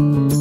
Thank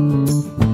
Bye.